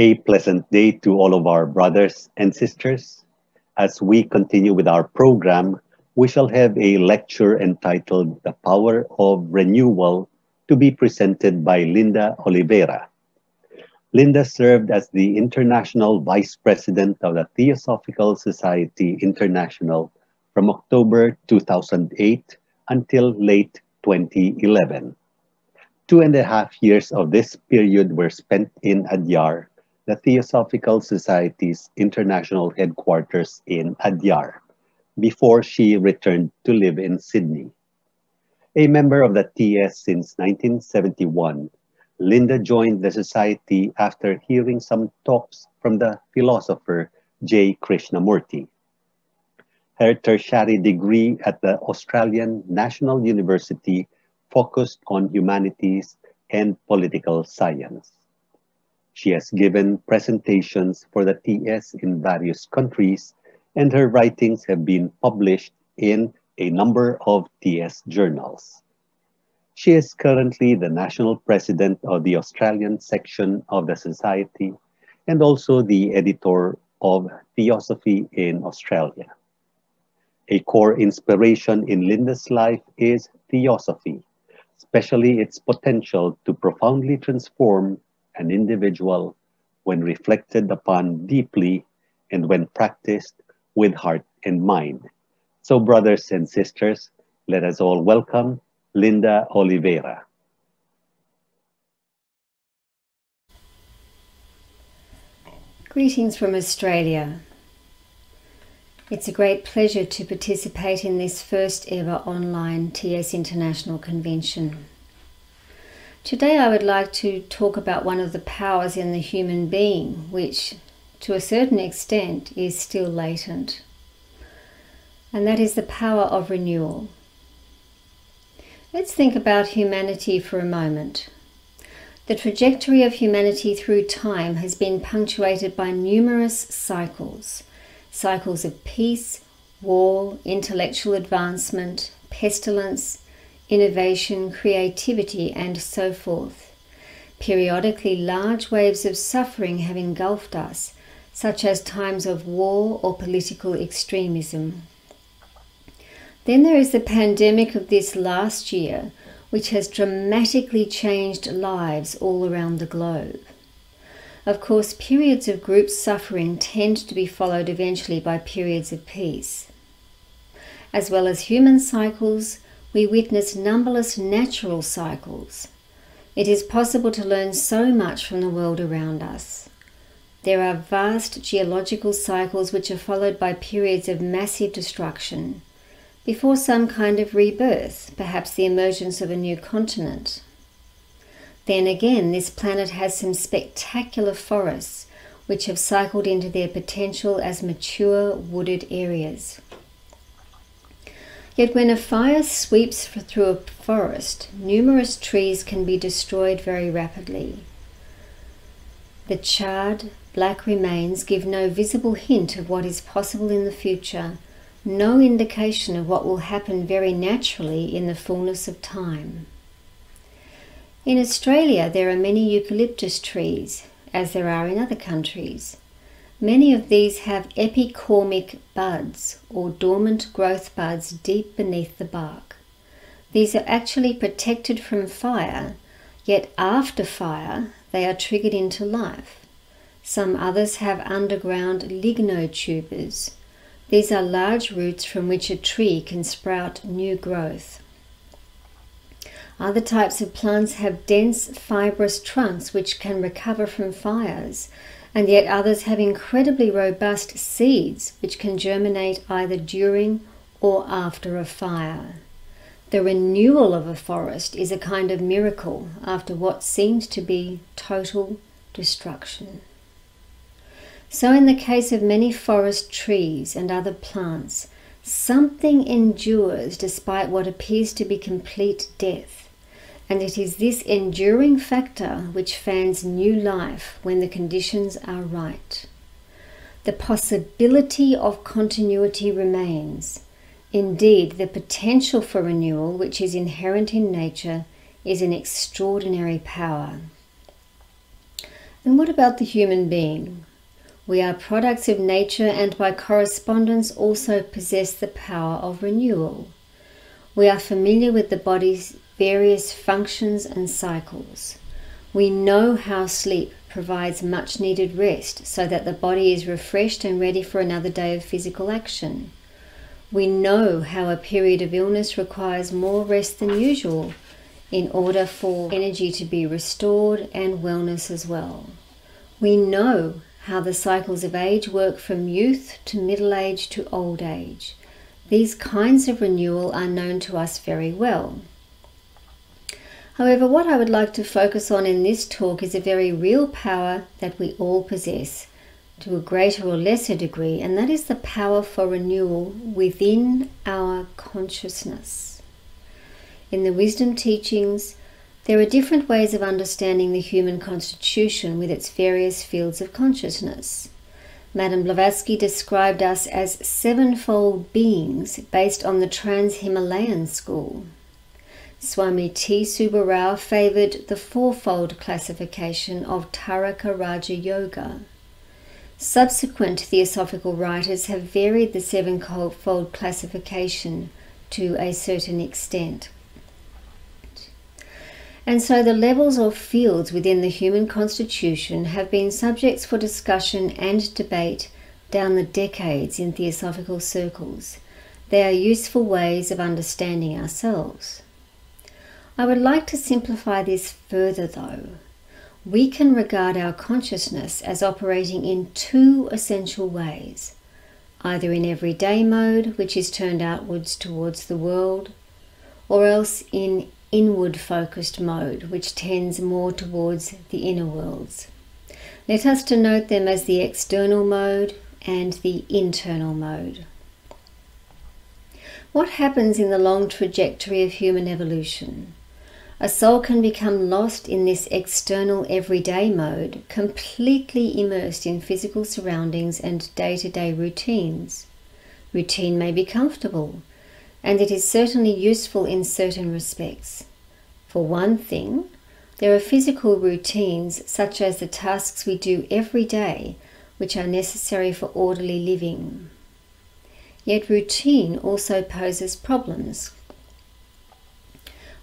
A pleasant day to all of our brothers and sisters. As we continue with our program, we shall have a lecture entitled The Power of Renewal to be presented by Linda Oliveira. Linda served as the International Vice President of the Theosophical Society International from October 2008 until late 2011. Two and a half years of this period were spent in Adyar, the Theosophical Society's international headquarters in Adyar, before she returned to live in Sydney. A member of the TS since 1971, Linda joined the society after hearing some talks from the philosopher J. Krishnamurti. Her tertiary degree at the Australian National University focused on humanities and political science. She has given presentations for the TS in various countries, and her writings have been published in a number of TS journals. She is currently the national president of the Australian section of the Society and also the editor of Theosophy in Australia. A core inspiration in Linda's life is Theosophy, especially its potential to profoundly transform an individual when reflected upon deeply and when practiced with heart and mind. So, brothers and sisters, let us all welcome Linda Oliveira. Greetings from Australia. It's a great pleasure to participate in this first ever online TS International Convention. Today I would like to talk about one of the powers in the human being, which to a certain extent is still latent, and that is the power of renewal. Let's think about humanity for a moment. The trajectory of humanity through time has been punctuated by numerous cycles cycles of peace, war, intellectual advancement, pestilence, innovation, creativity, and so forth. Periodically, large waves of suffering have engulfed us, such as times of war or political extremism. Then there is the pandemic of this last year, which has dramatically changed lives all around the globe. Of course, periods of group suffering tend to be followed eventually by periods of peace. As well as human cycles, we witness numberless natural cycles. It is possible to learn so much from the world around us. There are vast geological cycles which are followed by periods of massive destruction, before some kind of rebirth, perhaps the emergence of a new continent. Then again, this planet has some spectacular forests which have cycled into their potential as mature wooded areas. Yet when a fire sweeps through a forest, numerous trees can be destroyed very rapidly. The charred, black remains give no visible hint of what is possible in the future, no indication of what will happen very naturally in the fullness of time. In Australia, there are many eucalyptus trees, as there are in other countries. Many of these have epicormic buds, or dormant growth buds deep beneath the bark. These are actually protected from fire, yet after fire, they are triggered into life. Some others have underground lignotubers. These are large roots from which a tree can sprout new growth. Other types of plants have dense fibrous trunks which can recover from fires, and yet others have incredibly robust seeds which can germinate either during or after a fire. The renewal of a forest is a kind of miracle after what seemed to be total destruction. So, in the case of many forest trees and other plants, something endures despite what appears to be complete death and it is this enduring factor which fans new life when the conditions are right. The possibility of continuity remains. Indeed, the potential for renewal, which is inherent in nature, is an extraordinary power. And what about the human being? We are products of nature and by correspondence also possess the power of renewal. We are familiar with the body's various functions and cycles. We know how sleep provides much needed rest so that the body is refreshed and ready for another day of physical action. We know how a period of illness requires more rest than usual in order for energy to be restored and wellness as well. We know how the cycles of age work from youth to middle age to old age. These kinds of renewal are known to us very well. However, what I would like to focus on in this talk is a very real power that we all possess to a greater or lesser degree, and that is the power for renewal within our consciousness. In the wisdom teachings, there are different ways of understanding the human constitution with its various fields of consciousness. Madame Blavatsky described us as sevenfold beings based on the Trans Himalayan school. Swami T. Subba Row favored the fourfold classification of Taraka Raja Yoga. Subsequent theosophical writers have varied the sevenfold classification to a certain extent. And so the levels or fields within the human constitution have been subjects for discussion and debate down the decades in theosophical circles. They are useful ways of understanding ourselves. I would like to simplify this further though. We can regard our consciousness as operating in two essential ways either in everyday mode, which is turned outwards towards the world, or else in inward focused mode, which tends more towards the inner worlds. Let us denote them as the external mode and the internal mode. What happens in the long trajectory of human evolution? A soul can become lost in this external everyday mode, completely immersed in physical surroundings and day to day routines. Routine may be comfortable, and it is certainly useful in certain respects. For one thing, there are physical routines such as the tasks we do every day, which are necessary for orderly living. Yet routine also poses problems.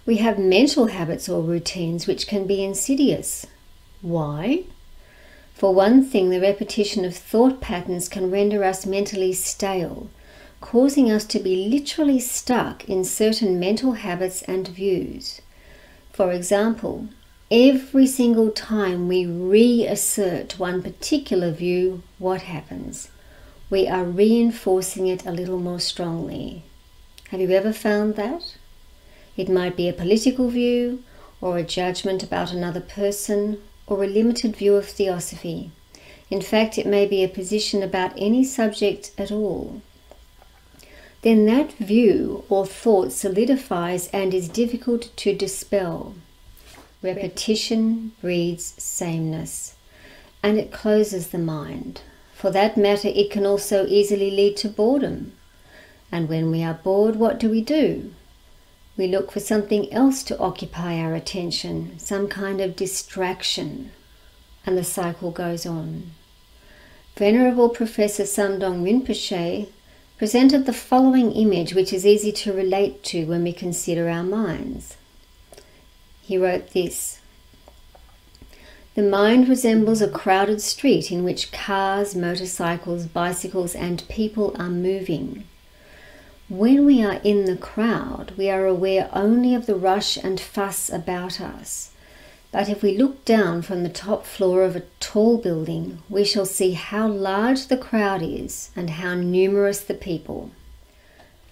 We have mental habits or routines which can be insidious. Why? For one thing, the repetition of thought patterns can render us mentally stale causing us to be literally stuck in certain mental habits and views. For example, every single time we reassert one particular view, what happens? We are reinforcing it a little more strongly. Have you ever found that? It might be a political view, or a judgment about another person, or a limited view of theosophy. In fact, it may be a position about any subject at all then that view or thought solidifies and is difficult to dispel. Repetition breeds sameness, and it closes the mind. For that matter, it can also easily lead to boredom. And when we are bored, what do we do? We look for something else to occupy our attention, some kind of distraction, and the cycle goes on. Venerable Professor Samdhong Rinpoche presented the following image, which is easy to relate to when we consider our minds. He wrote this The mind resembles a crowded street in which cars, motorcycles, bicycles, and people are moving. When we are in the crowd, we are aware only of the rush and fuss about us. But if we look down from the top floor of a tall building, we shall see how large the crowd is and how numerous the people.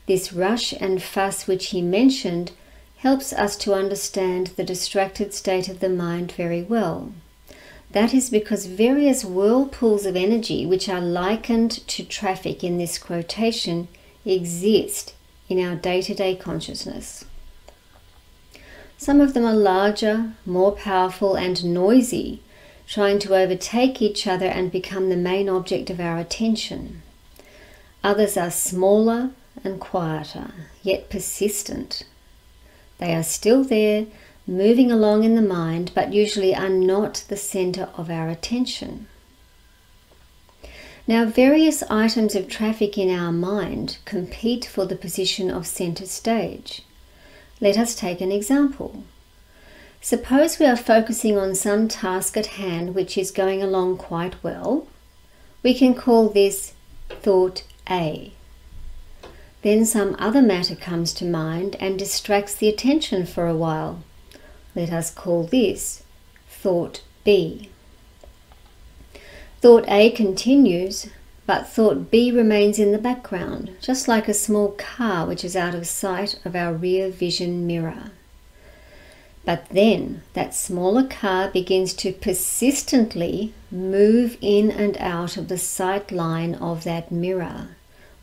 This rush and fuss which he mentioned helps us to understand the distracted state of the mind very well. That is because various whirlpools of energy, which are likened to traffic in this quotation, exist in our day to day consciousness. Some of them are larger, more powerful, and noisy, trying to overtake each other and become the main object of our attention. Others are smaller and quieter, yet persistent. They are still there, moving along in the mind, but usually are not the center of our attention. Now, various items of traffic in our mind compete for the position of center stage. Let us take an example. Suppose we are focusing on some task at hand which is going along quite well. We can call this thought A. Then some other matter comes to mind and distracts the attention for a while. Let us call this thought B. Thought A continues, but thought B remains in the background, just like a small car which is out of sight of our rear vision mirror. But then that smaller car begins to persistently move in and out of the sight line of that mirror.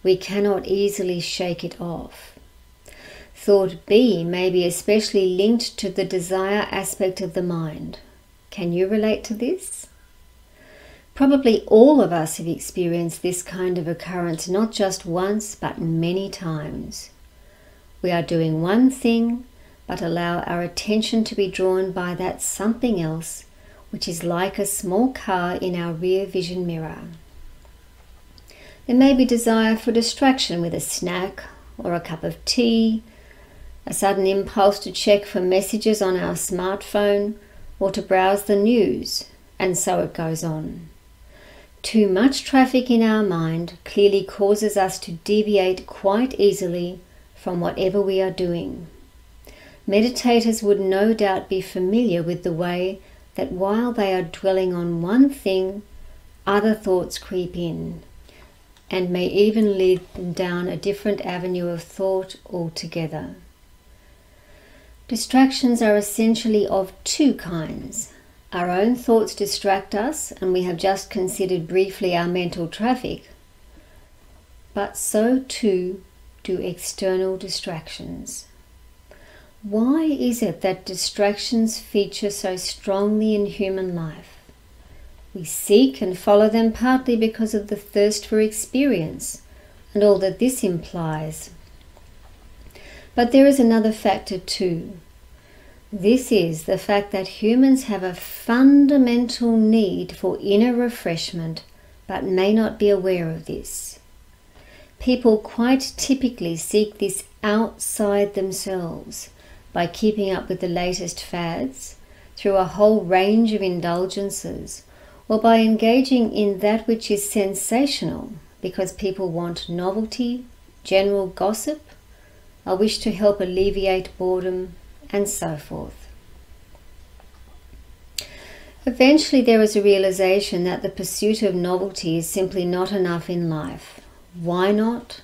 We cannot easily shake it off. Thought B may be especially linked to the desire aspect of the mind. Can you relate to this? Probably all of us have experienced this kind of occurrence not just once but many times. We are doing one thing but allow our attention to be drawn by that something else, which is like a small car in our rear vision mirror. There may be desire for distraction with a snack or a cup of tea, a sudden impulse to check for messages on our smartphone or to browse the news, and so it goes on. Too much traffic in our mind clearly causes us to deviate quite easily from whatever we are doing. Meditators would no doubt be familiar with the way that while they are dwelling on one thing, other thoughts creep in and may even lead them down a different avenue of thought altogether. Distractions are essentially of two kinds. Our own thoughts distract us, and we have just considered briefly our mental traffic, but so too do external distractions. Why is it that distractions feature so strongly in human life? We seek and follow them partly because of the thirst for experience and all that this implies. But there is another factor too. This is the fact that humans have a fundamental need for inner refreshment but may not be aware of this. People quite typically seek this outside themselves by keeping up with the latest fads, through a whole range of indulgences, or by engaging in that which is sensational because people want novelty, general gossip, a wish to help alleviate boredom, and so forth. Eventually, there is a realization that the pursuit of novelty is simply not enough in life. Why not?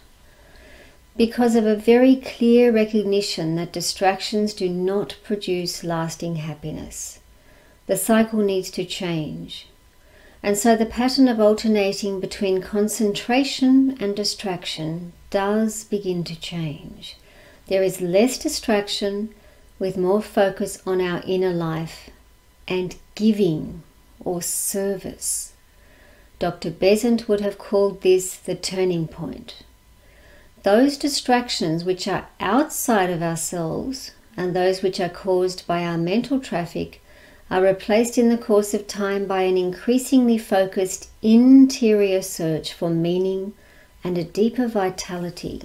because of a very clear recognition that distractions do not produce lasting happiness. The cycle needs to change. And so the pattern of alternating between concentration and distraction does begin to change. There is less distraction with more focus on our inner life and giving or service. Dr. Besant would have called this the turning point those distractions which are outside of ourselves and those which are caused by our mental traffic are replaced in the course of time by an increasingly focused interior search for meaning and a deeper vitality.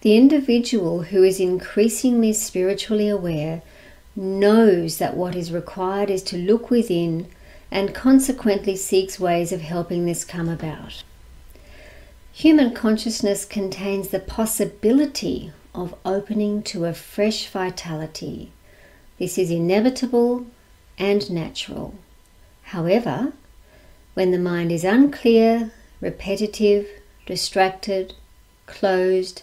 The individual who is increasingly spiritually aware knows that what is required is to look within and consequently seeks ways of helping this come about. Human consciousness contains the possibility of opening to a fresh vitality. This is inevitable and natural. However, when the mind is unclear, repetitive, distracted, closed,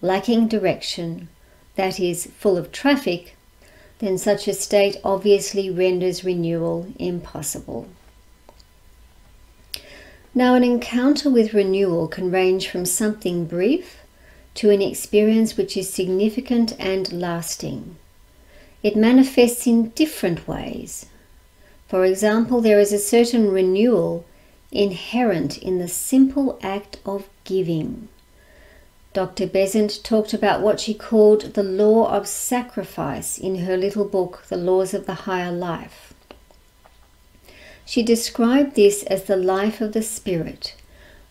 lacking direction, that is, full of traffic, then such a state obviously renders renewal impossible. Now, an encounter with renewal can range from something brief to an experience which is significant and lasting. It manifests in different ways. For example, there is a certain renewal inherent in the simple act of giving. Dr. Besant talked about what she called the law of sacrifice in her little book, The Laws of the Higher Life. She described this as the life of the Spirit,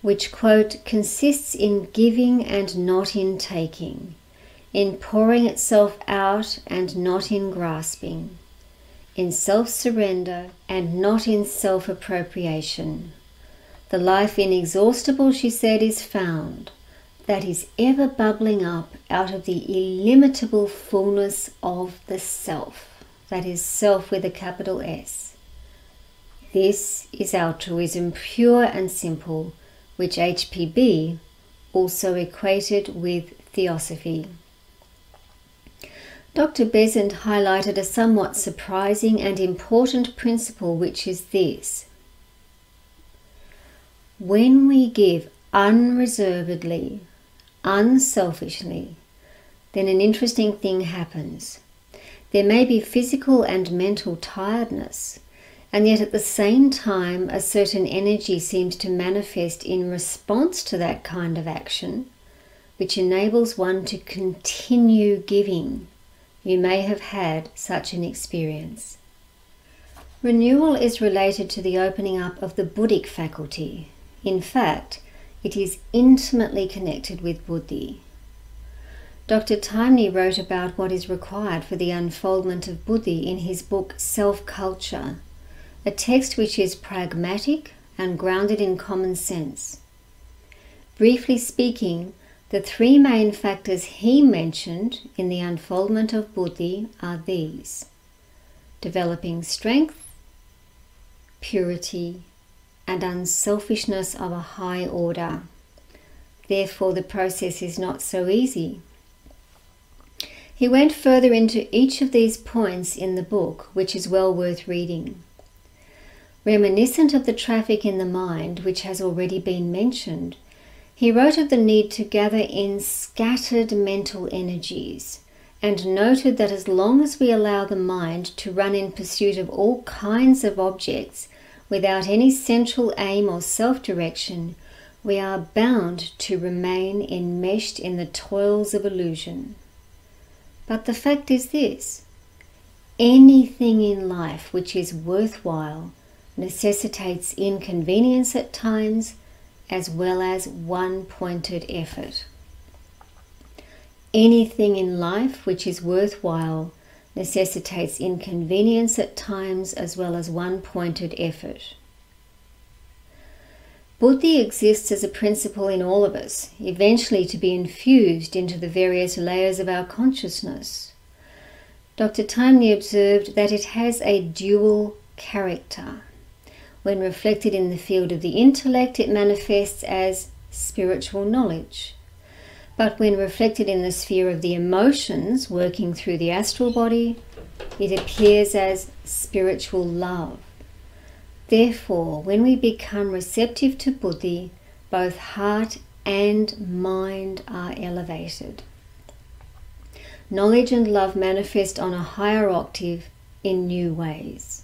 which, quote, consists in giving and not in taking, in pouring itself out and not in grasping, in self surrender and not in self appropriation. The life inexhaustible, she said, is found that is ever bubbling up out of the illimitable fullness of the Self. That is Self with a capital S. This is altruism pure and simple, which HPB also equated with theosophy. Dr. Besant highlighted a somewhat surprising and important principle, which is this. When we give unreservedly unselfishly, then an interesting thing happens. There may be physical and mental tiredness, and yet at the same time, a certain energy seems to manifest in response to that kind of action, which enables one to continue giving. You may have had such an experience. Renewal is related to the opening up of the Buddhic faculty. In fact, it is intimately connected with buddhi. Dr. Taimni wrote about what is required for the unfoldment of buddhi in his book Self Culture, a text which is pragmatic and grounded in common sense. Briefly speaking, the three main factors he mentioned in the unfoldment of buddhi are these developing strength, purity, and unselfishness of a high order. Therefore, the process is not so easy. He went further into each of these points in the book, which is well worth reading. Reminiscent of the traffic in the mind, which has already been mentioned, he wrote of the need to gather in scattered mental energies and noted that as long as we allow the mind to run in pursuit of all kinds of objects, without any central aim or self direction, we are bound to remain enmeshed in the toils of illusion. But the fact is this anything in life which is worthwhile necessitates inconvenience at times as well as one pointed effort. Anything in life which is worthwhile necessitates inconvenience at times as well as one pointed effort. Buddhi exists as a principle in all of us, eventually to be infused into the various layers of our consciousness. Dr. Taimni observed that it has a dual character. When reflected in the field of the intellect, it manifests as spiritual knowledge. But when reflected in the sphere of the emotions working through the astral body, it appears as spiritual love. Therefore, when we become receptive to buddhi, both heart and mind are elevated. Knowledge and love manifest on a higher octave in new ways.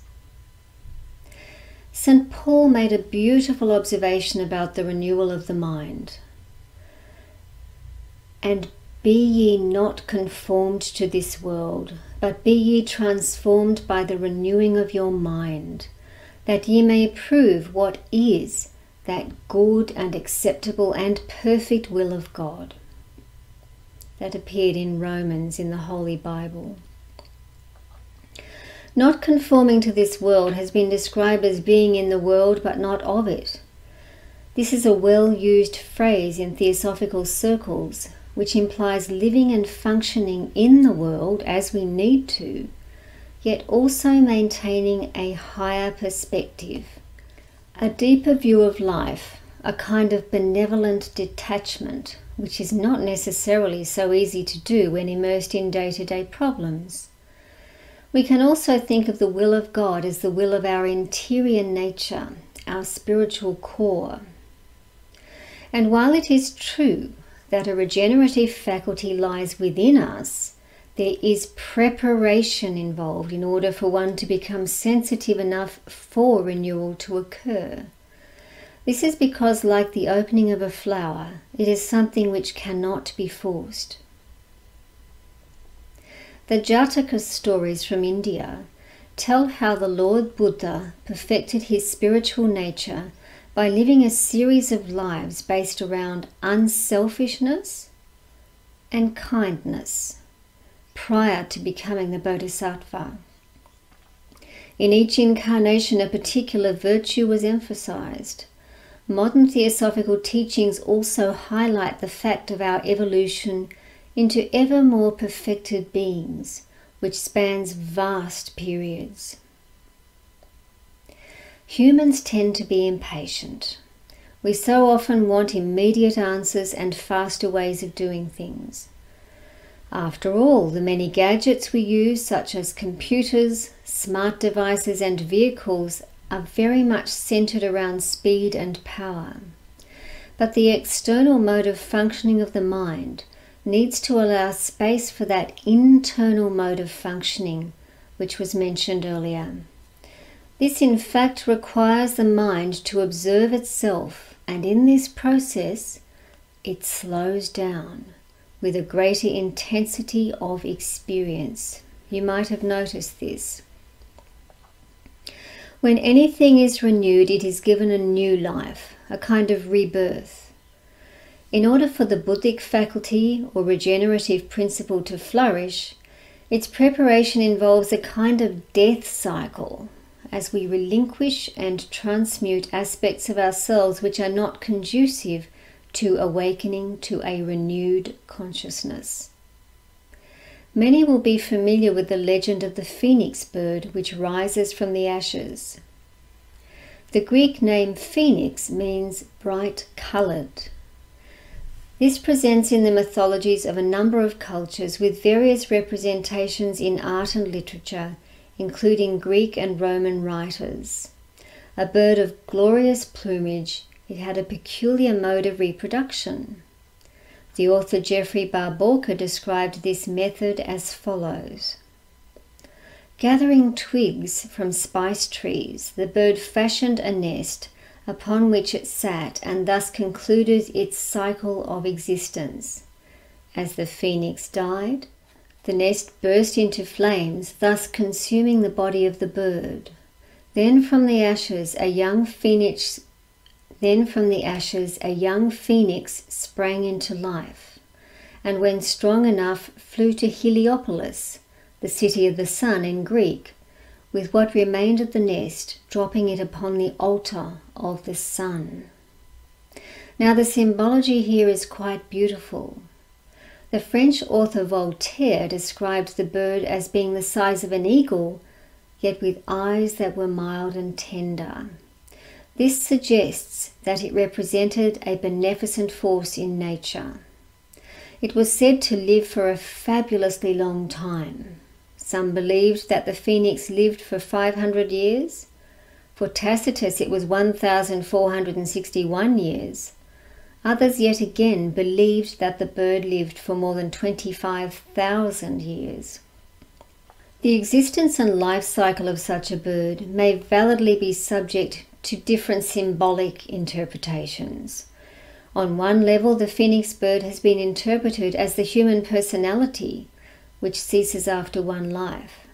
St. Paul made a beautiful observation about the renewal of the mind. And be ye not conformed to this world, but be ye transformed by the renewing of your mind, that ye may prove what is that good and acceptable and perfect will of God. That appeared in Romans in the Holy Bible. Not conforming to this world has been described as being in the world but not of it. This is a well used phrase in theosophical circles, which implies living and functioning in the world as we need to, yet also maintaining a higher perspective, a deeper view of life, a kind of benevolent detachment, which is not necessarily so easy to do when immersed in day to day problems. We can also think of the will of God as the will of our interior nature, our spiritual core. And while it is true that a regenerative faculty lies within us, there is preparation involved in order for one to become sensitive enough for renewal to occur. This is because, like the opening of a flower, it is something which cannot be forced. The Jataka stories from India tell how the Lord Buddha perfected his spiritual nature by living a series of lives based around unselfishness and kindness prior to becoming the Bodhisattva. In each incarnation, a particular virtue was emphasized. Modern theosophical teachings also highlight the fact of our evolution into ever more perfected beings, which spans vast periods. Humans tend to be impatient. We so often want immediate answers and faster ways of doing things. After all, the many gadgets we use, such as computers, smart devices, and vehicles, are very much centered around speed and power. But the external mode of functioning of the mind needs to allow space for that internal mode of functioning, which was mentioned earlier. This, in fact, requires the mind to observe itself, and in this process, it slows down with a greater intensity of experience. You might have noticed this. When anything is renewed, it is given a new life, a kind of rebirth. In order for the Buddhic faculty or regenerative principle to flourish, its preparation involves a kind of death cycle as we relinquish and transmute aspects of ourselves which are not conducive to awakening to a renewed consciousness. Many will be familiar with the legend of the phoenix bird which rises from the ashes. The Greek name phoenix means bright coloured. This presents in the mythologies of a number of cultures with various representations in art and literature, including Greek and Roman writers. A bird of glorious plumage, it had a peculiar mode of reproduction. The author Geoffrey Barborka described this method as follows. Gathering twigs from spice trees, the bird fashioned a nest upon which it sat and thus concluded its cycle of existence. As the phoenix died, the nest burst into flames, thus consuming the body of the bird. Then from the ashes a young phoenix then from the ashes a young phoenix sprang into life, and when strong enough flew to Heliopolis, the city of the sun in Greek, with what remained of the nest, dropping it upon the altar of the sun. Now, the symbology here is quite beautiful. The French author Voltaire described the bird as being the size of an eagle, yet with eyes that were mild and tender. This suggests that it represented a beneficent force in nature. It was said to live for a fabulously long time. Some believed that the phoenix lived for 500 years. For Tacitus, it was 1,461 years. Others yet again believed that the bird lived for more than 25,000 years. The existence and life cycle of such a bird may validly be subject to different symbolic interpretations. On one level, the phoenix bird has been interpreted as the human personality, which ceases after one life.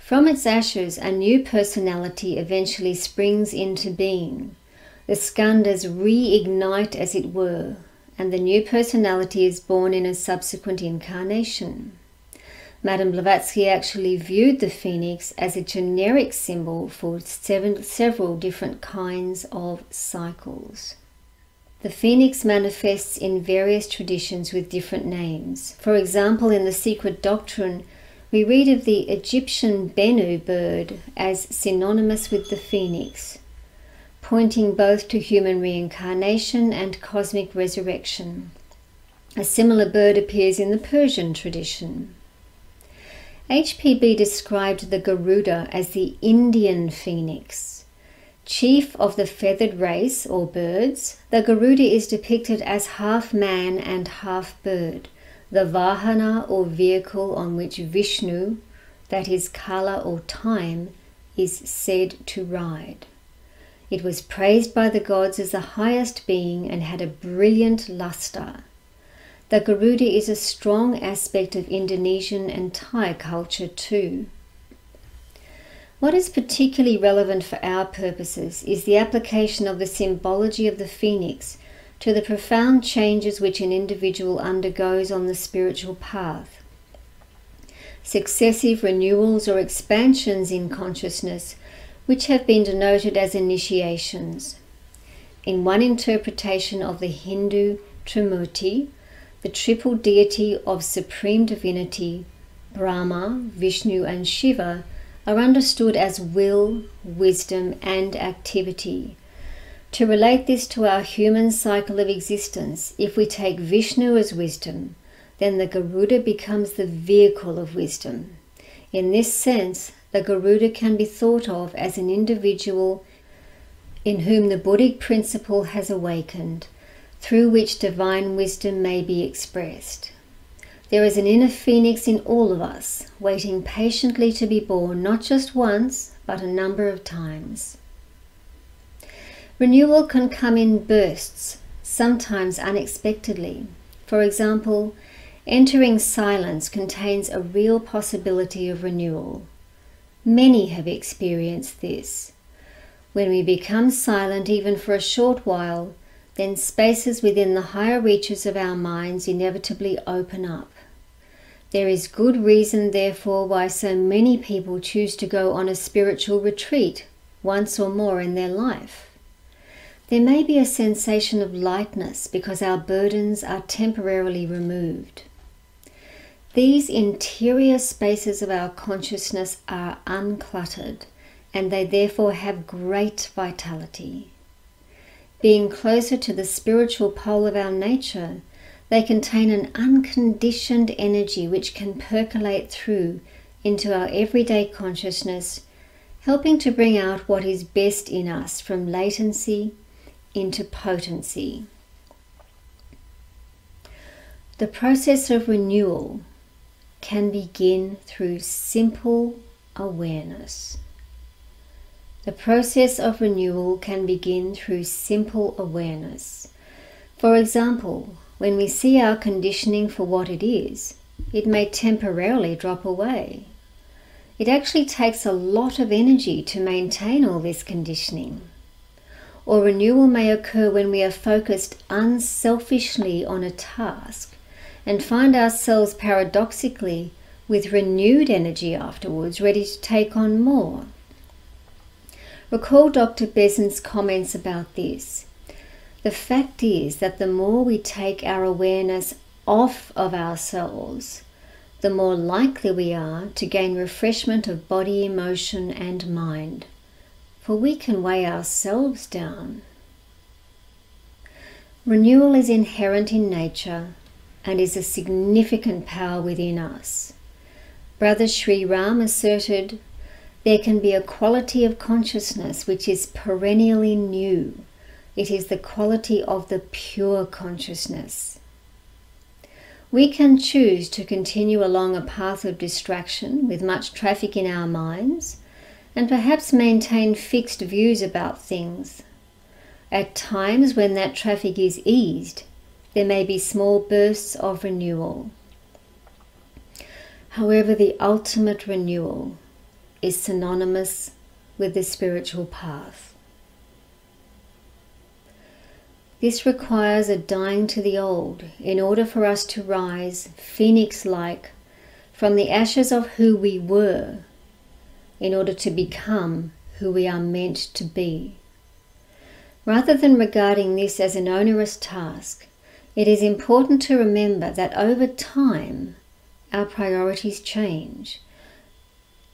From its ashes, a new personality eventually springs into being. The skandhas reignite, as it were, and the new personality is born in a subsequent incarnation. Madame Blavatsky actually viewed the phoenix as a generic symbol for seven, several different kinds of cycles. The phoenix manifests in various traditions with different names. For example, in the Secret Doctrine, we read of the Egyptian Bennu bird as synonymous with the phoenix, pointing both to human reincarnation and cosmic resurrection. A similar bird appears in the Persian tradition. HPB described the Garuda as the Indian phoenix. Chief of the feathered race or birds, the Garuda is depicted as half man and half bird, the Vahana or vehicle on which Vishnu, that is Kala or time, is said to ride. It was praised by the gods as the highest being and had a brilliant luster. The Garuda is a strong aspect of Indonesian and Thai culture too. What is particularly relevant for our purposes is the application of the symbology of the phoenix to the profound changes which an individual undergoes on the spiritual path. Successive renewals or expansions in consciousness, which have been denoted as initiations. In one interpretation of the Hindu Trimurti, the triple deity of supreme divinity, Brahma, Vishnu, and Shiva, are understood as will, wisdom, and activity. To relate this to our human cycle of existence, if we take Vishnu as wisdom, then the Garuda becomes the vehicle of wisdom. In this sense, the Garuda can be thought of as an individual in whom the Buddhic principle has awakened through which divine wisdom may be expressed. There is an inner phoenix in all of us, waiting patiently to be born not just once, but a number of times. Renewal can come in bursts, sometimes unexpectedly. For example, entering silence contains a real possibility of renewal. Many have experienced this. When we become silent, even for a short while, then spaces within the higher reaches of our minds inevitably open up. There is good reason, therefore, why so many people choose to go on a spiritual retreat once or more in their life. There may be a sensation of lightness because our burdens are temporarily removed. These interior spaces of our consciousness are uncluttered and they therefore have great vitality. Being closer to the spiritual pole of our nature, they contain an unconditioned energy which can percolate through into our everyday consciousness, helping to bring out what is best in us from latency into potency. The process of renewal can begin through simple awareness. The process of renewal can begin through simple awareness. For example, when we see our conditioning for what it is, it may temporarily drop away. It actually takes a lot of energy to maintain all this conditioning. Or renewal may occur when we are focused unselfishly on a task and find ourselves paradoxically with renewed energy afterwards, ready to take on more. Recall Dr. Besant's comments about this. The fact is that the more we take our awareness off of ourselves, the more likely we are to gain refreshment of body, emotion, and mind, for we can weigh ourselves down. Renewal is inherent in nature and is a significant power within us. Brother Sri Ram asserted there can be a quality of consciousness which is perennially new. It is the quality of the pure consciousness. We can choose to continue along a path of distraction with much traffic in our minds and perhaps maintain fixed views about things. At times when that traffic is eased, there may be small bursts of renewal. However, the ultimate renewal is synonymous with the spiritual path. This requires a dying to the old in order for us to rise phoenix like from the ashes of who we were in order to become who we are meant to be. Rather than regarding this as an onerous task, it is important to remember that over time our priorities change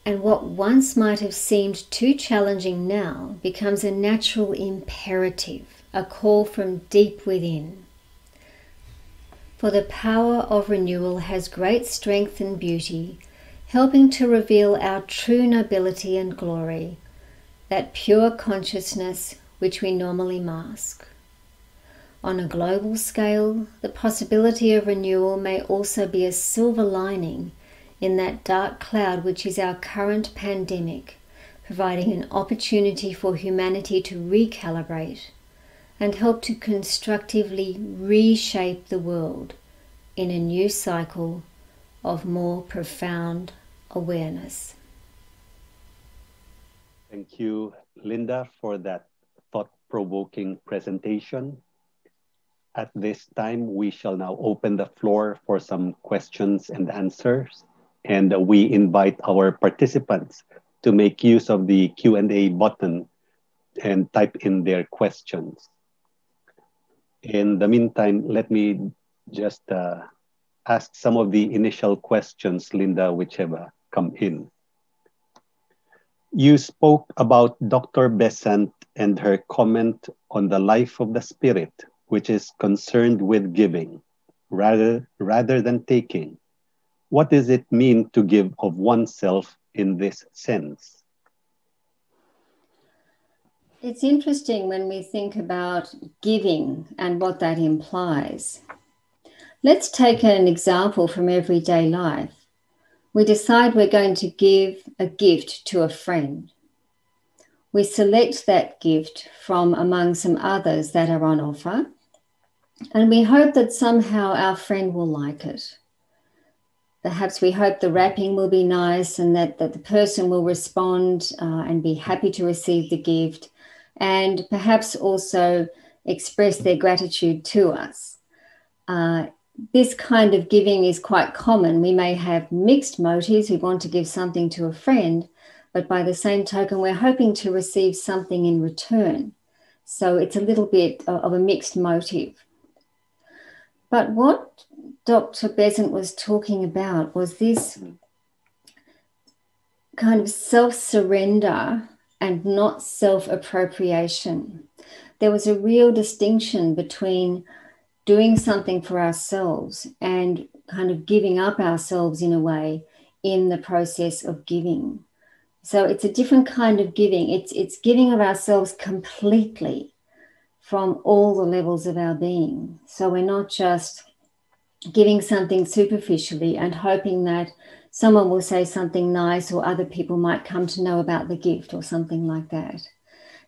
and what once might have seemed too challenging now becomes a natural imperative, a call from deep within. For the power of renewal has great strength and beauty, helping to reveal our true nobility and glory, that pure consciousness which we normally mask. On a global scale, the possibility of renewal may also be a silver lining in that dark cloud which is our current pandemic, providing an opportunity for humanity to recalibrate and help to constructively reshape the world in a new cycle of more profound awareness. Thank you, Linda, for that thought provoking presentation. At this time, we shall now open the floor for some questions and answers. And we invite our participants to make use of the Q&A button and type in their questions. In the meantime, let me just uh, ask some of the initial questions, Linda, which have uh, come in. You spoke about Dr. Besant and her comment on the life of the spirit, which is concerned with giving rather, rather than taking. What does it mean to give of oneself in this sense? It's interesting when we think about giving and what that implies. Let's take an example from everyday life. We decide we're going to give a gift to a friend. We select that gift from among some others that are on offer, and we hope that somehow our friend will like it. Perhaps we hope the wrapping will be nice and that, that the person will respond uh, and be happy to receive the gift and perhaps also express their gratitude to us. Uh, this kind of giving is quite common. We may have mixed motives. We want to give something to a friend, but by the same token, we're hoping to receive something in return. So it's a little bit of a mixed motive. But what Dr. Besant was talking about was this kind of self surrender and not self appropriation. There was a real distinction between doing something for ourselves and kind of giving up ourselves in a way in the process of giving. So it's a different kind of giving. It's it's giving of ourselves completely from all the levels of our being. So we're not just giving something superficially and hoping that someone will say something nice or other people might come to know about the gift or something like that.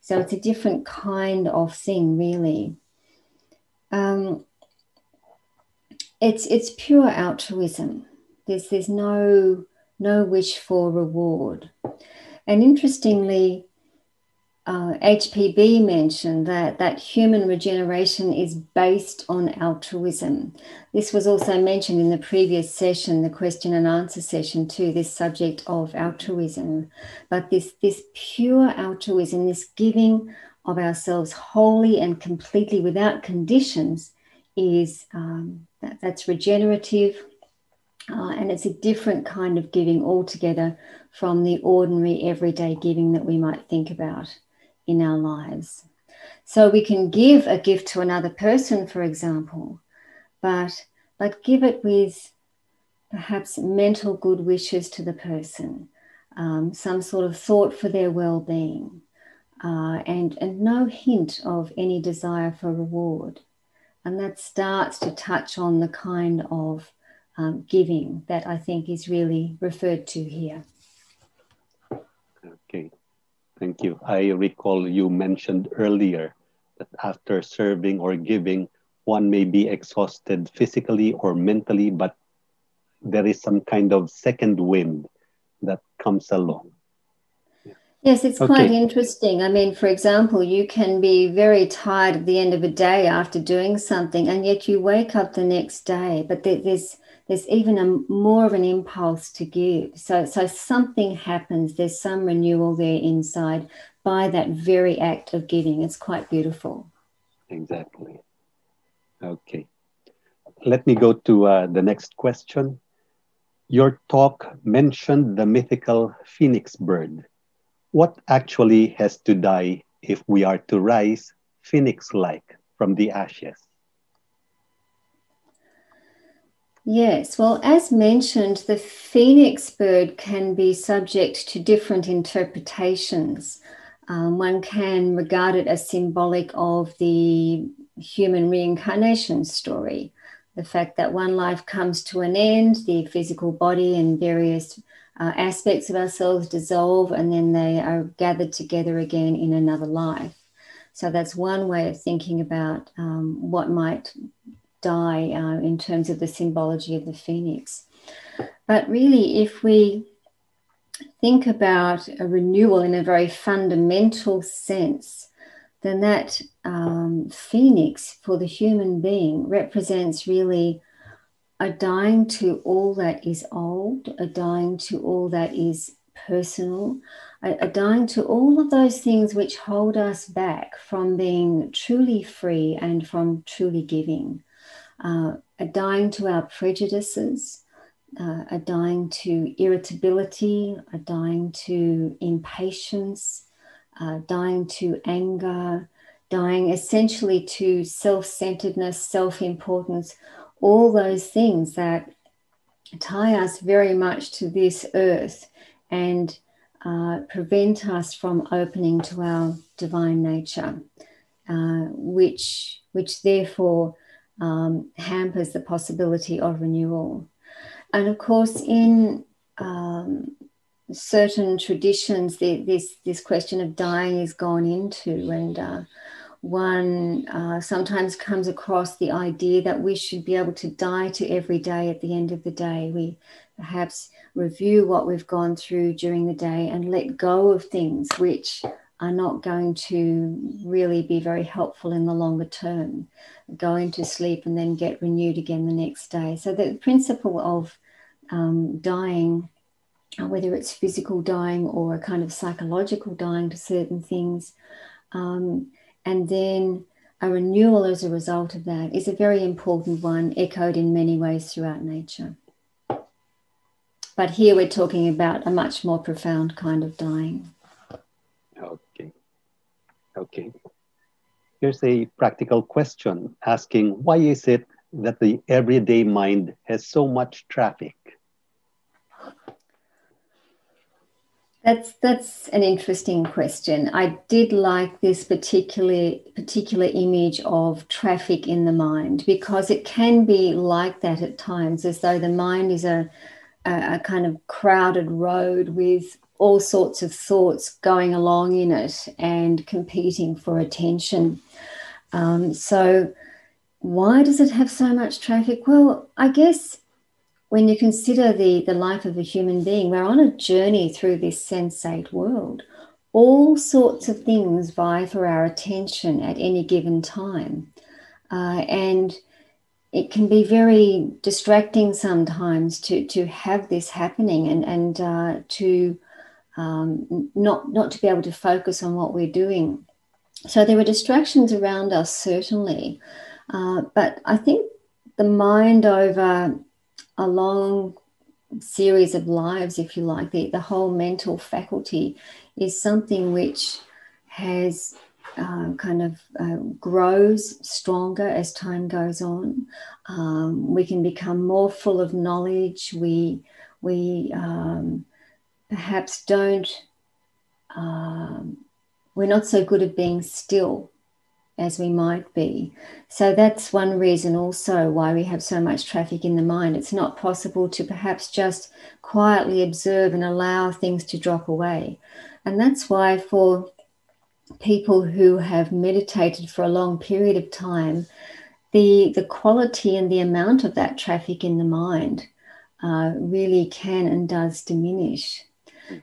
So it's a different kind of thing, really. Um, it's it's pure altruism. There's there's no no wish for reward. And interestingly, uh, HPB mentioned that, that human regeneration is based on altruism. This was also mentioned in the previous session, the question and answer session, to this subject of altruism. But this, this pure altruism, this giving of ourselves wholly and completely without conditions, is um, that, that's regenerative. Uh, and it's a different kind of giving altogether from the ordinary everyday giving that we might think about in our lives. So we can give a gift to another person, for example, but but give it with perhaps mental good wishes to the person, um, some sort of thought for their well-being, uh, and and no hint of any desire for reward, and that starts to touch on the kind of um, giving that I think is really referred to here. Thank you. I recall you mentioned earlier that after serving or giving, one may be exhausted physically or mentally, but there is some kind of second wind that comes along. Yes, it's okay. quite interesting. I mean, for example, you can be very tired at the end of a day after doing something, and yet you wake up the next day, but there's there's even a more of an impulse to give. So, so something happens. There's some renewal there inside by that very act of giving. It's quite beautiful. Exactly. Okay. Let me go to uh, the next question. Your talk mentioned the mythical phoenix bird. What actually has to die if we are to rise phoenix like from the ashes? Yes, well, as mentioned, the phoenix bird can be subject to different interpretations. Um, one can regard it as symbolic of the human reincarnation story, the fact that one life comes to an end, the physical body and various uh, aspects of ourselves dissolve and then they are gathered together again in another life. So that's one way of thinking about um, what might die uh, in terms of the symbology of the phoenix. But really, if we think about a renewal in a very fundamental sense, then that um, phoenix for the human being represents really a dying to all that is old, a dying to all that is personal, a, a dying to all of those things which hold us back from being truly free and from truly giving, uh, a dying to our prejudices. Uh, a dying to irritability, a dying to impatience, uh, dying to anger, dying essentially to self centeredness, self importance, all those things that tie us very much to this earth and uh, prevent us from opening to our divine nature, uh, which, which therefore um, hampers the possibility of renewal. And of course, in um, certain traditions, the, this, this question of dying is gone into, and uh, one uh, sometimes comes across the idea that we should be able to die to every day at the end of the day. We perhaps review what we've gone through during the day and let go of things which are not going to really be very helpful in the longer term. Going to sleep and then get renewed again the next day. So, the principle of um, dying, whether it's physical dying or a kind of psychological dying to certain things, um, and then a renewal as a result of that is a very important one, echoed in many ways throughout nature. But here we're talking about a much more profound kind of dying. Okay. Here's a practical question asking why is it that the everyday mind has so much traffic? That's that's an interesting question. I did like this particular particular image of traffic in the mind because it can be like that at times, as though the mind is a, a kind of crowded road with all sorts of thoughts going along in it and competing for attention. Um, so, why does it have so much traffic? Well, I guess when you consider the, the life of a human being, we're on a journey through this sensate world. All sorts of things vie for our attention at any given time. Uh, and it can be very distracting sometimes to, to have this happening and, and uh, to um, not, not to be able to focus on what we're doing. So there were distractions around us, certainly. Uh, but I think the mind over a long series of lives, if you like, the, the whole mental faculty is something which has uh, kind of uh, grows stronger as time goes on. Um, we can become more full of knowledge. We we um, perhaps don't. Um, we're not so good at being still as we might be. So that's one reason also why we have so much traffic in the mind. It's not possible to perhaps just quietly observe and allow things to drop away. And that's why for people who have meditated for a long period of time, the, the quality and the amount of that traffic in the mind uh, really can and does diminish.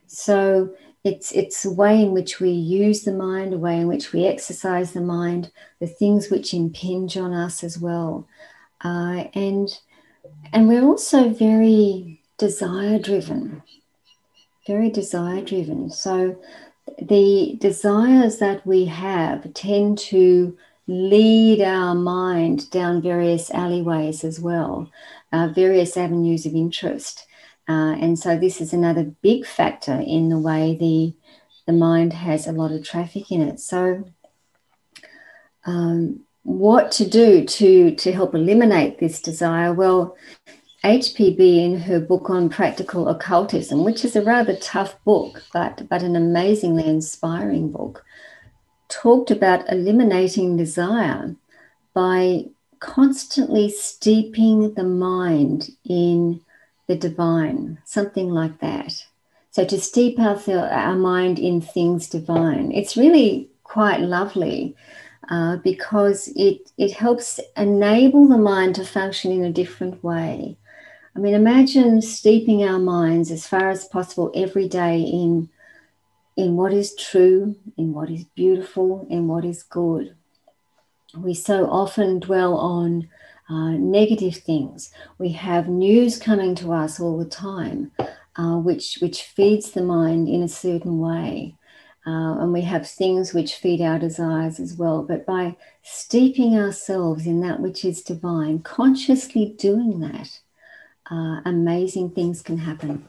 So it's it's a way in which we use the mind, a way in which we exercise the mind, the things which impinge on us as well, uh, and and we're also very desire driven, very desire driven. So the desires that we have tend to lead our mind down various alleyways as well, uh, various avenues of interest. Uh, and so this is another big factor in the way the, the mind has a lot of traffic in it. So um, what to do to, to help eliminate this desire? Well, HPB in her book on practical occultism, which is a rather tough book, but, but an amazingly inspiring book, talked about eliminating desire by constantly steeping the mind in the divine, something like that. So to steep our, our mind in things divine, it's really quite lovely uh, because it, it helps enable the mind to function in a different way. I mean, imagine steeping our minds as far as possible every day in, in what is true, in what is beautiful, in what is good. We so often dwell on uh, negative things. We have news coming to us all the time, uh, which, which feeds the mind in a certain way. Uh, and we have things which feed our desires as well. But by steeping ourselves in that which is divine, consciously doing that, uh, amazing things can happen.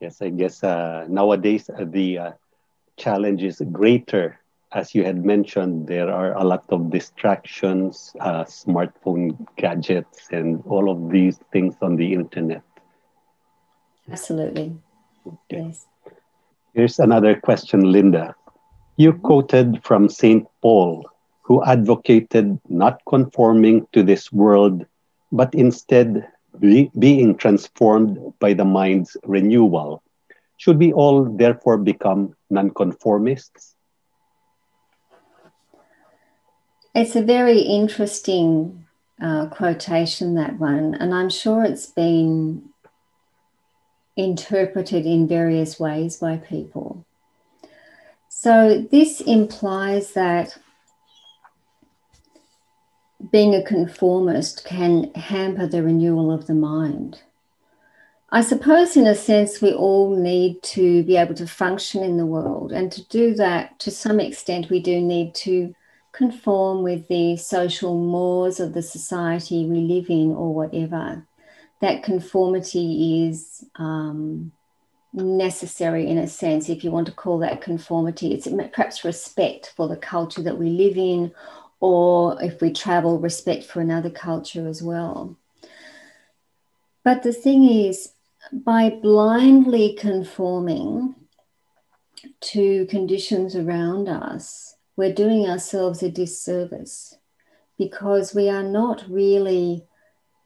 Yes, I guess uh, nowadays uh, the uh, challenge is greater. As you had mentioned, there are a lot of distractions, uh, smartphone gadgets, and all of these things on the internet. Absolutely. Okay. Yes. Here's another question, Linda. You quoted from St. Paul, who advocated not conforming to this world, but instead be, being transformed by the mind's renewal. Should we all therefore become nonconformists? It's a very interesting uh, quotation, that one, and I'm sure it's been interpreted in various ways by people. So, this implies that being a conformist can hamper the renewal of the mind. I suppose, in a sense, we all need to be able to function in the world. And to do that, to some extent, we do need to conform with the social mores of the society we live in or whatever that conformity is um, necessary in a sense, if you want to call that conformity. It's perhaps respect for the culture that we live in, or if we travel, respect for another culture as well. But the thing is, by blindly conforming to conditions around us, we're doing ourselves a disservice because we are not really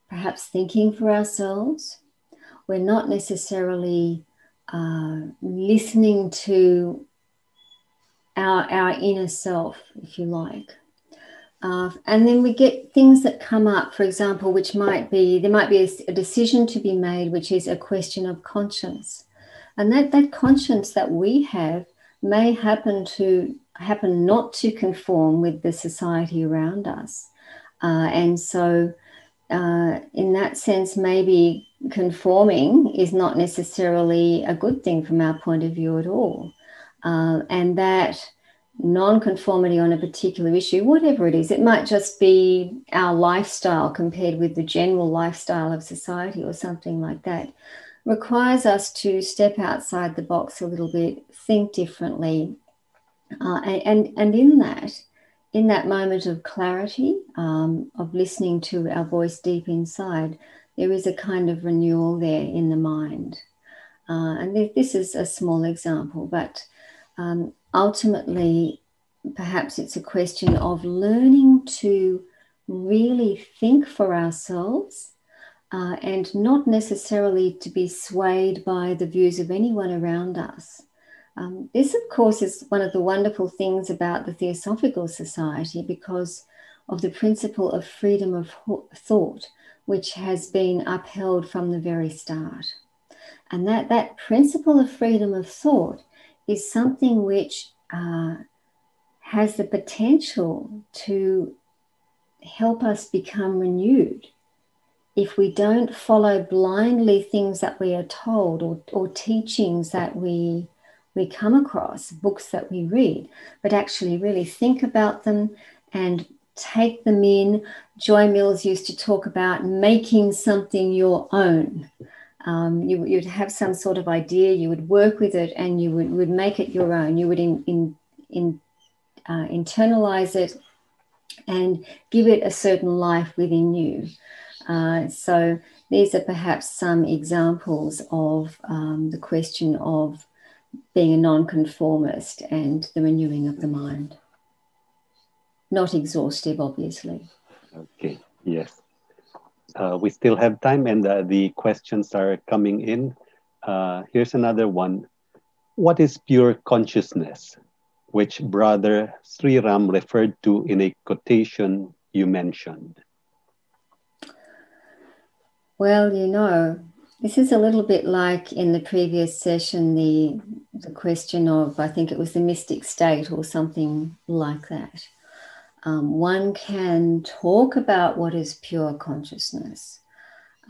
perhaps thinking for ourselves. We're not necessarily uh, listening to our, our inner self, if you like. Uh, and then we get things that come up, for example, which might be there might be a, a, decision to be made, which is a question of conscience, and that that conscience that we have may happen to happen not to conform with the society around us, uh, and so uh, in that sense, maybe conforming is not necessarily a good thing from our point of view at all. Uh, and that non-conformity on a particular issue, whatever it is, it might just be our lifestyle compared with the general lifestyle of society or something like that, requires us to step outside the box a little bit, think differently, uh, and, and in that, in that moment of clarity, um, of listening to our voice deep inside, there is a kind of renewal there in the mind. Uh, and this is a small example, but um, ultimately, perhaps it's a question of learning to really think for ourselves uh, and not necessarily to be swayed by the views of anyone around us. Um, this, of course, is one of the wonderful things about the Theosophical Society because of the principle of freedom of thought, which has been upheld from the very start. And that, that principle of freedom of thought is something which uh, has the potential to help us become renewed if we don't follow blindly things that we are told or, or teachings that we we come across, books that we read, but actually really think about them and take them in. Joy Mills used to talk about making something your own. Um, you, would have some sort of idea, you would work with it, and you would, would make it your own. You would in, in, in, uh, internalize it and give it a certain life within you. Uh, so these are perhaps some examples of um, the question of being a nonconformist and the renewing of the mind. Not exhaustive, obviously. Okay, yes. uh, we still have time and uh, the questions are coming in. Uh, here's another one. What is pure consciousness, which Brother Sri Ram referred to in a quotation you mentioned? Well, you know, this is a little bit like in the previous session, the, the question of, I think it was the mystic state or something like that. Um, one can talk about what is pure consciousness,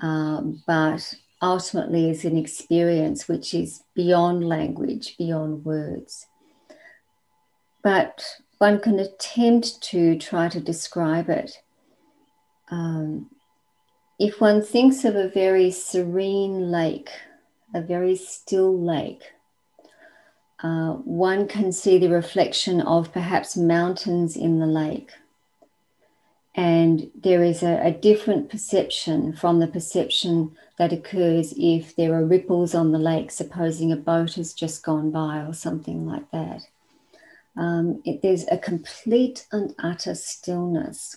um, but ultimately is an experience which is beyond language, beyond words. But one can attempt to try to describe it. Um, if one thinks of a very serene lake, a very still lake, uh, one can see the reflection of perhaps mountains in the lake. And there is a, a, different perception from the perception that occurs if there are ripples on the lake, supposing a boat has just gone by or something like that. Um, it, there's a complete and utter stillness.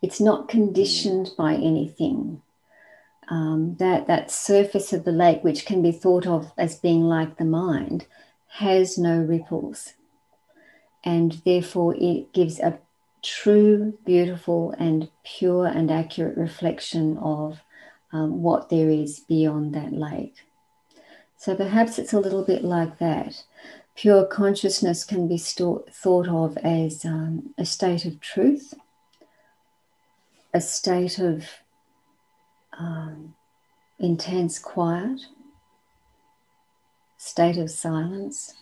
It's not conditioned by anything. Um, that, that surface of the lake, which can be thought of as being like the mind, has no ripples. And therefore, it gives a true, beautiful, and pure and accurate reflection of um, what there is beyond that lake. So perhaps it's a little bit like that. Pure consciousness can be st- thought of as um, a state of truth a state of um, intense quiet, state of silence.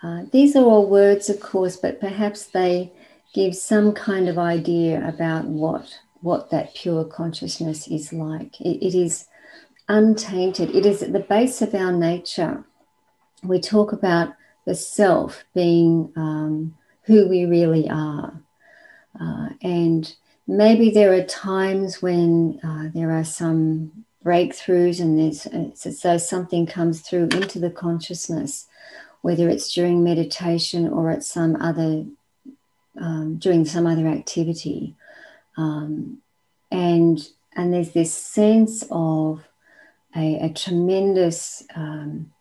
Uh, these are all words, of course, but perhaps they give some kind of idea about what, what that pure consciousness is like. it, it is untainted, it is at the base of our nature. We talk about the self being um, who we really are. Uh, and maybe there are times when uh, there are some breakthroughs and there's it's as though something comes through into the consciousness whether it's during meditation or at some other um, during some other activity. Um, and and there's this sense of a, a tremendous um,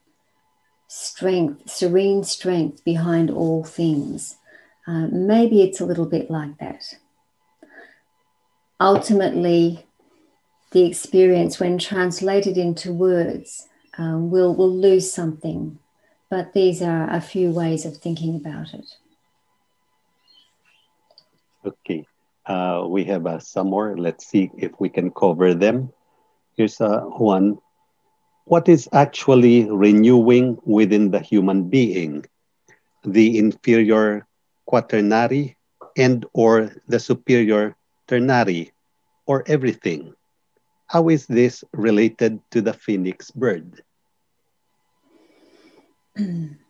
strength serene strength behind all things. Uh, maybe it's a little bit like that ultimately, the experience, when translated into words, um, will will lose something. But these are a few ways of thinking about it. Okay, uh, we have uh, some more. Let's see if we can cover them. Here's uh, one. What is actually renewing within the human being? The inferior quaternary and or the superior ternary, or everything? How is this related to the phoenix bird?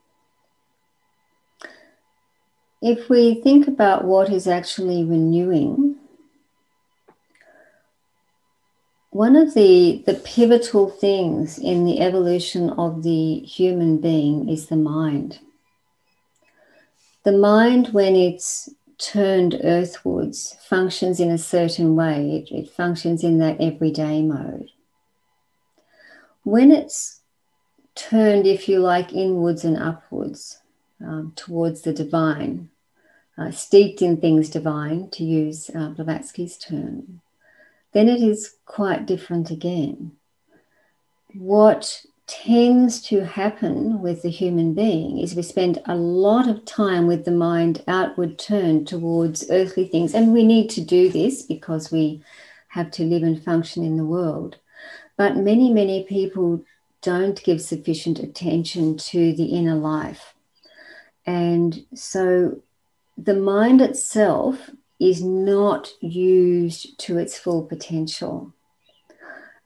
If we think about what is actually renewing, one of the, the pivotal things in the evolution of the human being is the mind. The mind, when it's turned earthwards functions in a certain way. It, it, functions in that everyday mode. When it's turned, if you like, inwards and upwards um, towards the divine, uh, steeped in things divine, to use uh, Blavatsky's term, then it is quite different again. What tends to happen with the human being is we spend a lot of time with the mind outward turned towards earthly things. And we need to do this because we have to live and function in the world. But many, many people don't give sufficient attention to the inner life. And so the mind itself is not used to its full potential.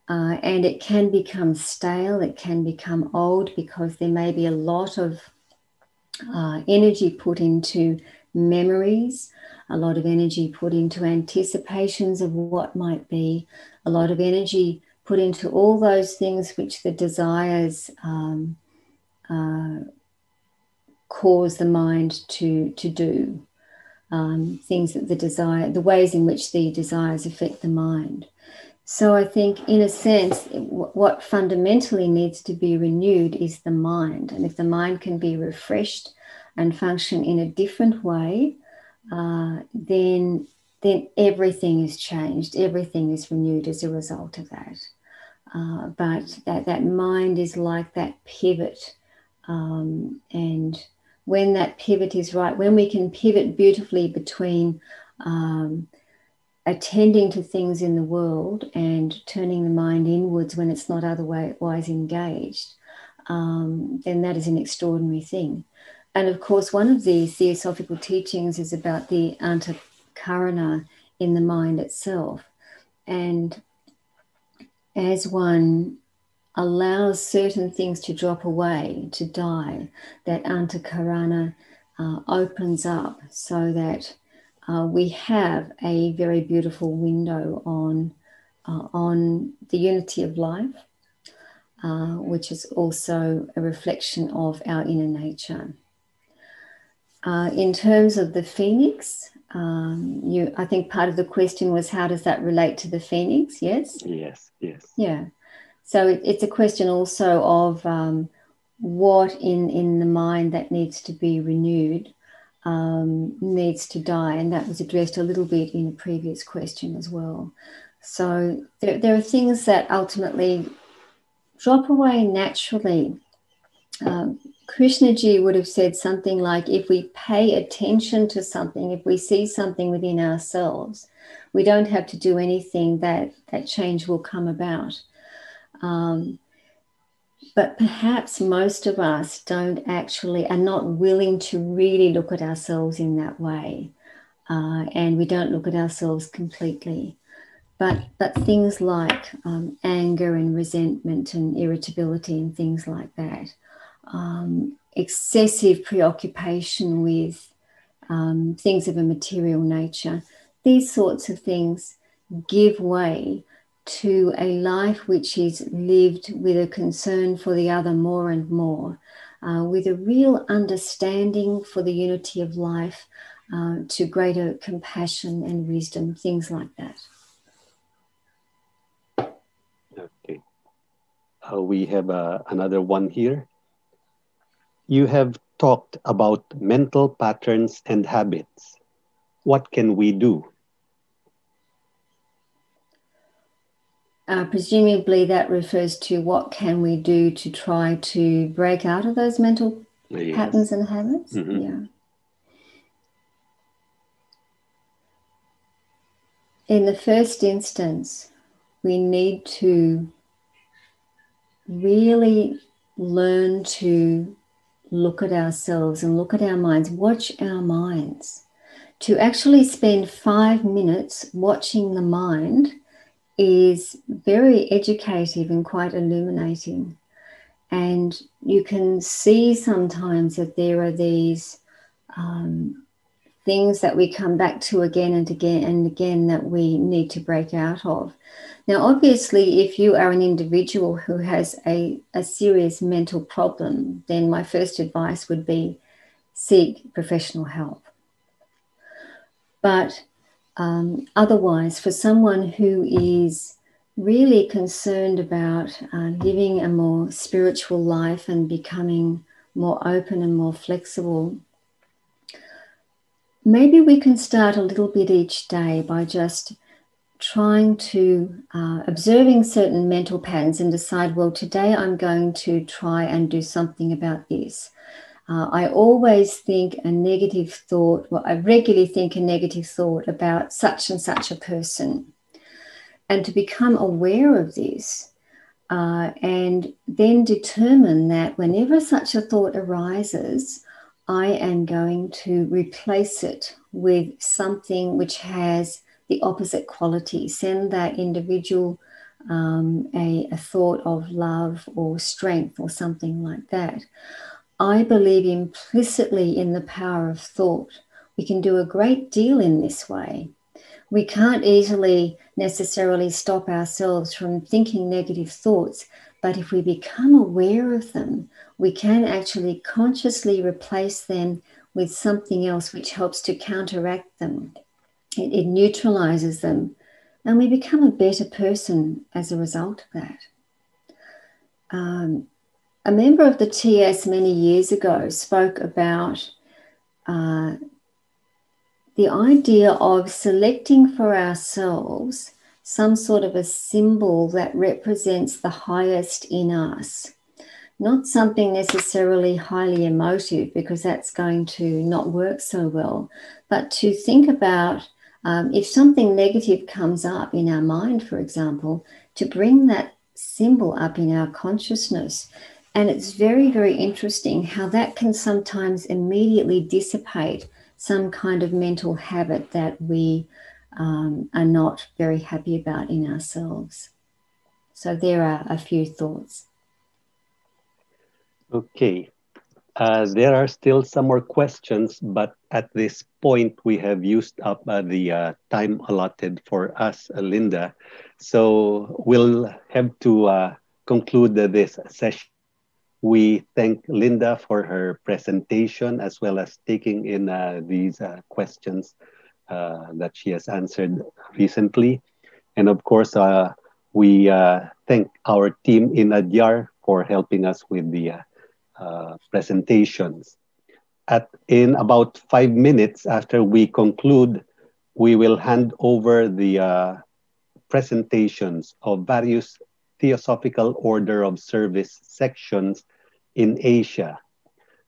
Uh, and it can become stale, it can become old because there may be a lot of uh, energy put into memories, a lot of energy put into anticipations of what might be, a lot of energy put into all those things which the desires um, uh, cause the mind to, to do. um, things that the desire, the ways in which the desires affect the mind. So I think, in a sense, what fundamentally needs to be renewed is the mind. And if the mind can be refreshed and function in a different way, uh, then then everything is changed. Everything is renewed as a result of that. Uh, but that that mind is like that pivot, um, and when that pivot is right, when we can pivot beautifully between um, attending to things in the world and turning the mind inwards when it's not otherwise engaged, um, then that is an extraordinary thing. And of course, one of the theosophical teachings is about the antakarana in the mind itself. And as one allows certain things to drop away, to die, that antakarana uh, opens up so that uh, we have a very beautiful window on, uh, on the unity of life, uh, which is also a reflection of our inner nature. Uh, in terms of the phoenix, um, you, I think part of the question was how does that relate to the phoenix? Yes. Yes. Yes. Yeah. So it, it's a question also of um, what in in the mind that needs to be renewed um, needs to die, and that was addressed a little bit in a previous question as well. So there, there are things that ultimately drop away naturally. Um, Krishnaji would have said something like, if we pay attention to something, if we see something within ourselves, we don't have to do anything that that change will come about. Um, but perhaps most of us don't actually are not willing to really look at ourselves in that way, uh, and we don't look at ourselves completely. But but things like um, anger and resentment and irritability and things like that, um, excessive preoccupation with um, things of a material nature, these sorts of things give way to a life which is lived with a concern for the other more and more, uh, with a real understanding for the unity of life, uh, to greater compassion and wisdom, things like that. Okay. Uh, we have uh, another one here. You have talked about mental patterns and habits. What can we do? Uh, presumably, that refers to what can we do to try to break out of those mental yes. patterns and habits. Mm-hmm. Yeah. In the first instance, we need to really learn to look at ourselves and look at our minds, watch our minds. To actually spend five minutes watching the mind is very educative and quite illuminating. And you can see sometimes that there are these um, things that we come back to again and again and again that we need to break out of. Now, obviously, if you are an individual who has a, a serious mental problem, then my first advice would be seek professional help. But um, otherwise, for someone who is really concerned about uh, living a more spiritual life and becoming more open and more flexible, maybe we can start a little bit each day by just trying to uh, observing certain mental patterns and decide well today i'm going to try and do something about this uh, I always think a negative thought, well, I regularly think a negative thought about such and such a person. And to become aware of this uh, and then determine that whenever such a thought arises, I am going to replace it with something which has the opposite quality. Send that individual um, a, a thought of love or strength or something like that. I believe implicitly in the power of thought. We can do a great deal in this way. We can't easily necessarily stop ourselves from thinking negative thoughts, but if we become aware of them, we can actually consciously replace them with something else which helps to counteract them. It, it neutralizes them, and we become a better person as a result of that. Um, a member of the TS many years ago spoke about uh, the idea of selecting for ourselves some sort of a symbol that represents the highest in us. Not something necessarily highly emotive because that's going to not work so well, but to think about um, if something negative comes up in our mind, for example, to bring that symbol up in our consciousness. And it's very, very interesting how that can sometimes immediately dissipate some kind of mental habit that we um, are not very happy about in ourselves. So there are a few thoughts. Okay. Uh, there are still some more questions, but at this point, we have used up uh, the uh, time allotted for us, uh, Linda. So we'll have to uh, conclude this session. We thank Linda for her presentation as well as taking in uh, these questions uh, that she has answered recently. And of course, uh, we uh, thank our team in Adyar for helping us with the presentations. At, in about five minutes after we conclude, we will hand over the presentations of various Theosophical Order of Service sections in Asia.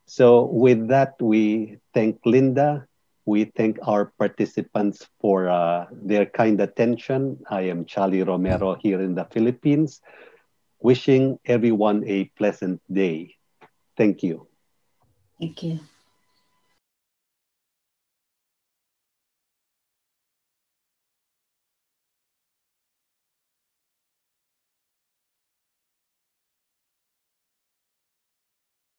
So with that, we thank Linda we thank our participants for uh, their kind attention. I am Chally Romero here in the Philippines, wishing everyone a pleasant day. Thank you. Thank you.